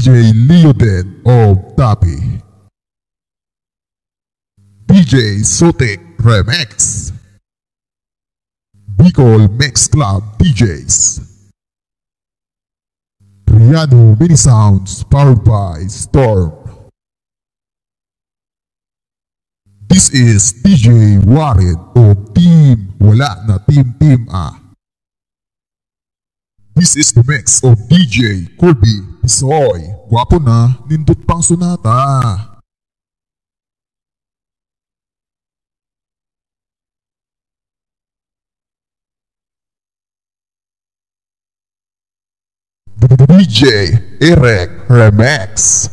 DJ Leoden of Tapi. DJ Sotek Remix. Bicol Mix Club DJs. Priano Mini Sounds powered by Storm. This is DJ Warren of Team Wala na Team Team A. This is the mix of DJ Colby Pisoy. Gwapo na, nindot pang sunata. DJ Eric Remix.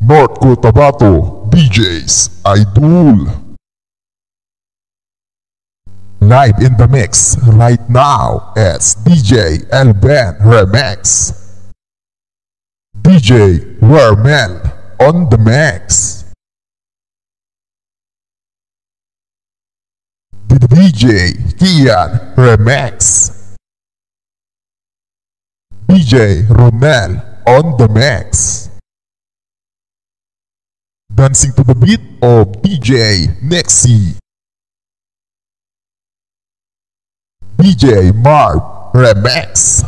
North Cotabato DJs Idol. Live in the mix right now it's DJ Elben Remix. DJ Wermel on the mix. DJ Kian Remix. DJ Ronel on the mix. Dancing to the beat of DJ Nexi. DJ Mark Remix.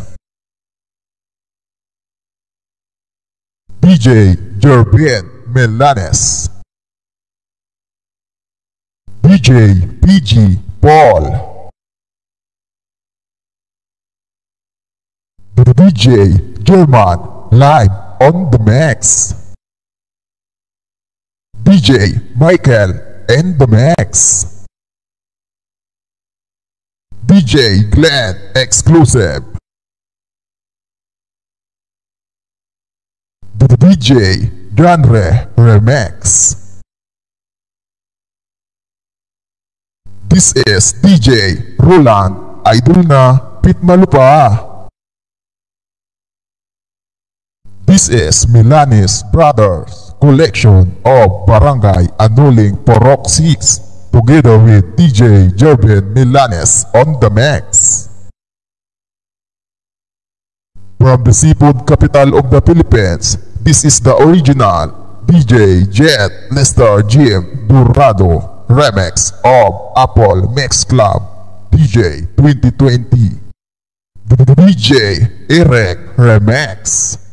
DJ Jervin Melanes. DJ PG Paul. DJ German live on the Max DJ Michael in the mix. DJ Glenn exclusive. DJ Genre Remix. This is DJ Roland Idol na Pit Malupa. This is Milanis Brothers collection of Barangay Anuling Porok 6 together with DJ Jervin Milanes on the mix. From the seafood capital of the Philippines, this is the original DJ Jet Lester Jim Durado remix of Apple Mix Club DJ 2020. DJ Eric Remix.